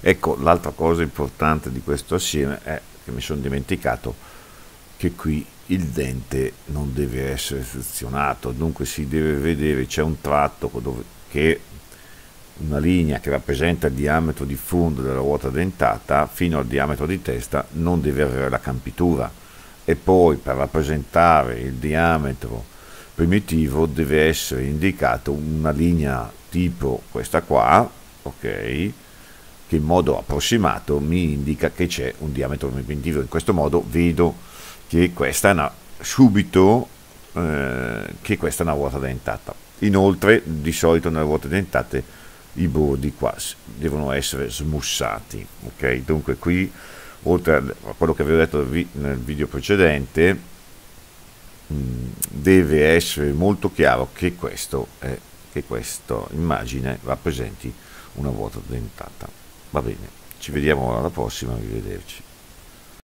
ecco l'altra cosa importante di questo assieme è che mi sono dimenticato che qui il dente non deve essere sezionato dunque si deve vedere c'è un tratto dove, che una linea che rappresenta il diametro di fondo della ruota dentata fino al diametro di testa non deve avere la campitura. E poi per rappresentare il diametro primitivo deve essere indicato una linea tipo questa qua ok che in modo approssimato mi indica che c'è un diametro primitivo in questo modo vedo che questa è una subito eh, che questa è una ruota dentata. Inoltre di solito nelle ruote dentate i bordi qua devono essere smussati ok? Dunque qui oltre a quello che avevo detto nel video precedente mm, deve essere molto chiaro che questo è che questa immagine rappresenti una vuota dentata va bene ci vediamo alla prossima arrivederci